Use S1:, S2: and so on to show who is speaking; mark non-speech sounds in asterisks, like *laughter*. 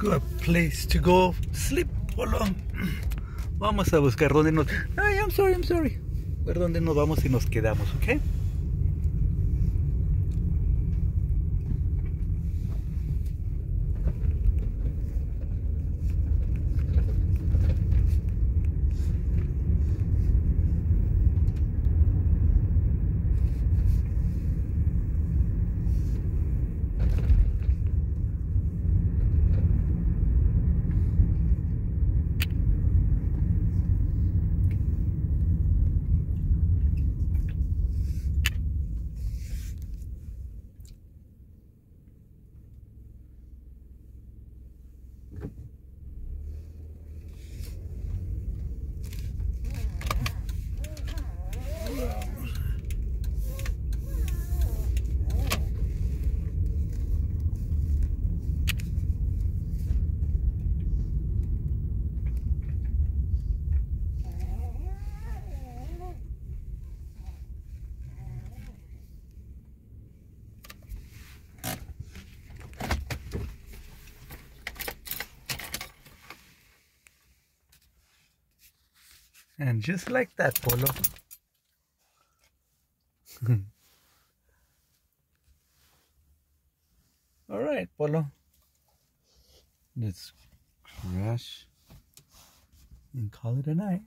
S1: good place to go sleep, Polo. Vamos a buscar dónde nos... Ay, I'm sorry, I'm sorry. Ver dónde nos vamos y nos quedamos, ¿ok? And just like that, Polo. *laughs* All right, Polo. Let's crash and call it a night.